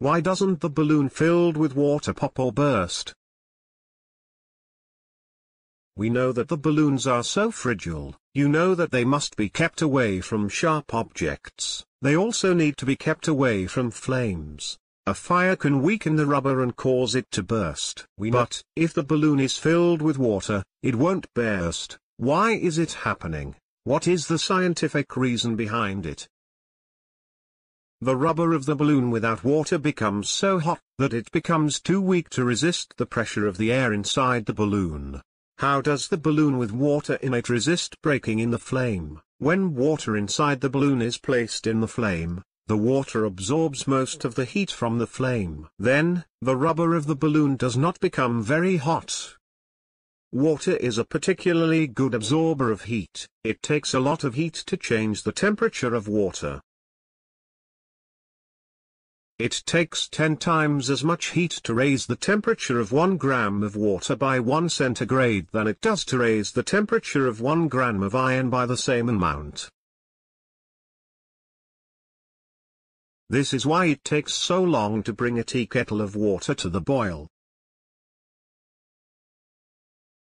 why doesn't the balloon filled with water pop or burst? We know that the balloons are so fragile, you know that they must be kept away from sharp objects, they also need to be kept away from flames. A fire can weaken the rubber and cause it to burst. We but, if the balloon is filled with water, it won't burst. Why is it happening? What is the scientific reason behind it? The rubber of the balloon without water becomes so hot, that it becomes too weak to resist the pressure of the air inside the balloon. How does the balloon with water in it resist breaking in the flame? When water inside the balloon is placed in the flame, the water absorbs most of the heat from the flame. Then, the rubber of the balloon does not become very hot. Water is a particularly good absorber of heat, it takes a lot of heat to change the temperature of water. It takes 10 times as much heat to raise the temperature of 1 gram of water by 1 centigrade than it does to raise the temperature of 1 gram of iron by the same amount. This is why it takes so long to bring a tea kettle of water to the boil.